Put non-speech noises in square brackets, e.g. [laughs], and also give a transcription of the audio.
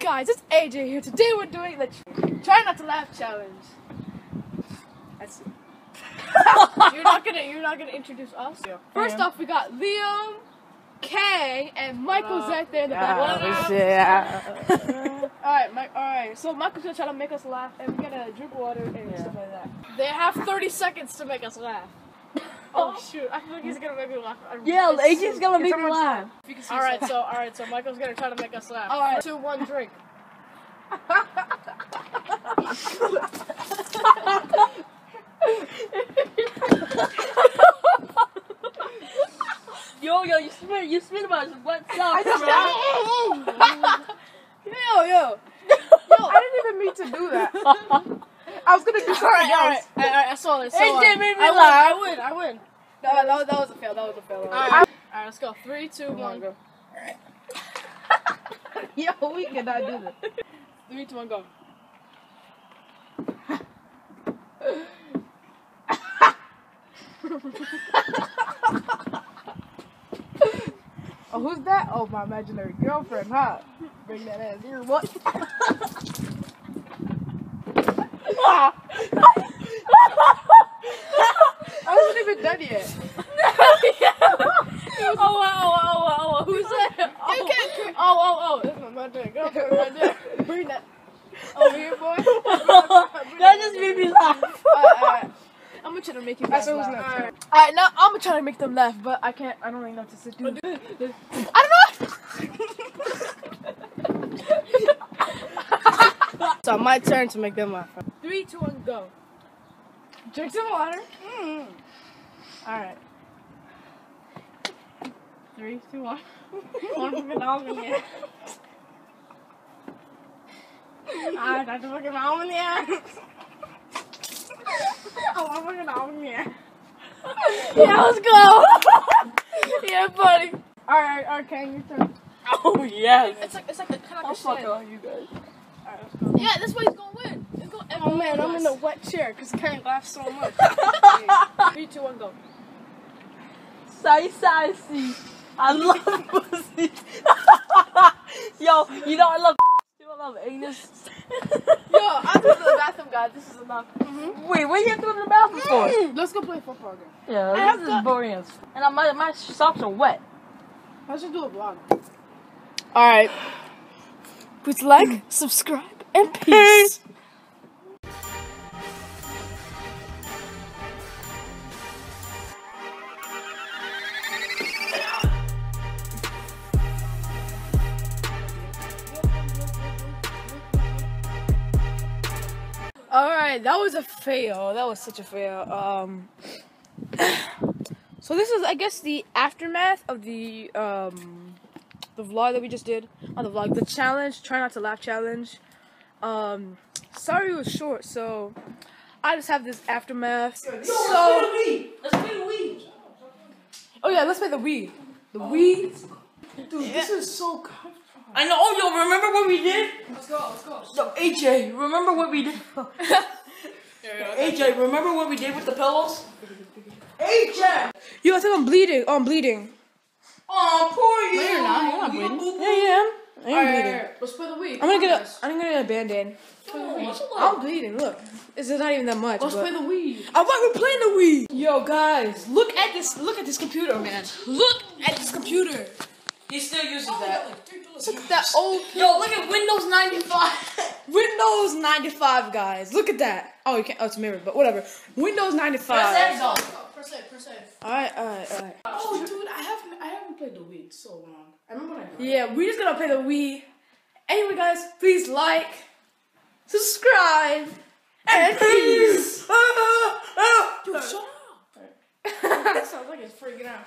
guys, it's AJ here. Today we're doing the try not to laugh challenge. That's [laughs] you're not gonna you're not gonna introduce us. First off, we got Liam, Kay, and Michael's right there in the back. Yeah. [laughs] All right, Mike. All right. So Michael's gonna try to make us laugh, and we're gonna drink water and Yeah. stuff like that. They have 30 seconds to make us laugh. [laughs] Oh shoot! I feel like he's gonna make me laugh. I- Yeah, it's- AJ's gonna make me laugh. All right, so all right, so Michael's gonna try to make us laugh. All right, two, one, drink. Yo, yo, you spit, you spit about wet stuff, bro. yo, [laughs] Yo, yo. I didn't even mean to do that. [laughs] I was gonna do All something right, all right, else. all right. I saw it. So, AJ uh, made me I laugh. Win, I win. I win. No, that, was, that was a fail. That was a fail. All right, all right. Let's go. Three, two, one, go. [laughs] Yo, we cannot do this. Three, two, one, go. [laughs] Oh, who's that? Oh, my imaginary girlfriend, huh? Bring that ass here. What? [laughs] I wasn't even done yet. [laughs] Oh, oh, wow, oh, oh, oh, oh, who's that? Oh, You can't- oh. oh, oh, oh, this is my girlfriend right there. Bring that over here, boy. [laughs] that just made me laugh. [laughs] Alright, alright. I'm gonna try to make you laugh. That's what was Alright. Alright, now I'm gonna try to make them laugh, but I can't. I don't really know what to do. I don't know. so my turn to make them laugh. Three, two, one, go. Drink some water. Mm. All right. Three, two, one. [laughs] One fucking dog in here. I got the fucking dog in here. Oh, I'm fucking dog in here. Yeah, let's go. [laughs] yeah, buddy. All right, all right, Kang, your turn. Oh, yes. It's like it's like a, kind of I'll like a fuck shed. all you guys. All right, let's go. Yeah, this way he's gonna win. He's Oh man, I'm in the the wet chair because Karen laughs so much. [laughs] three, two, one, go. Sai sassy. I [laughs] love pussy. [laughs] Yo, you know I love too. I love anus. Yo, I'm going to the bathroom, guys. This is enough. Mm-hmm. Wait, what do you have to go to the bathroom for? Mm. Let's go play football again. Yeah, have this to- is boring. And I, my my socks are wet. I should do a vlog. All right. Please like, subscribe, and peace. All right, that was a fail. That was such a fail. Um, [clears throat] so this is, I guess, the aftermath of the um, the vlog that we just did. On the vlog, the challenge, try not to laugh challenge. Um, sorry it was short, so I just have this aftermath. So, Let's play the weed. oh yeah, let's play the Wii. The Wii. Dude, this is so comfortable. I know. Oh, yo, remember what we did? Let's go. Let's go. Yo, AJ, remember what we did? AJ, [laughs] remember what we did with the pillows? AJ! Yo, I think I'm bleeding. Oh, I'm bleeding. Oh, poor you. No, you're not. You're not bleeding. boo-boo. Yeah, I am. I am bleeding. Let's play the Wii. I'm gonna get a. I'm gonna get a band-aid. Oh, I'm bleeding. Look, this is not even that much. Let's but- play the Wii. I thought we're playing the Wii. Yo, guys, look at this. Look at this computer, man. Look at this computer. He still uses oh, that. Look at that old Yo, look at Windows 95. [laughs] Windows 95, guys. Look at that. Oh, you can't. Oh, it's mirrored, but whatever. Windows 95. Press X on. Per se, per se. All right, all right, all right. Oh, dude, I haven't, I haven't played the Wii so long. I remember when I got. Yeah, we're just gonna play the Wii. Anyway, guys, please like, subscribe, and peace. Dude, shut up. [laughs] that sounds like it's freaking out.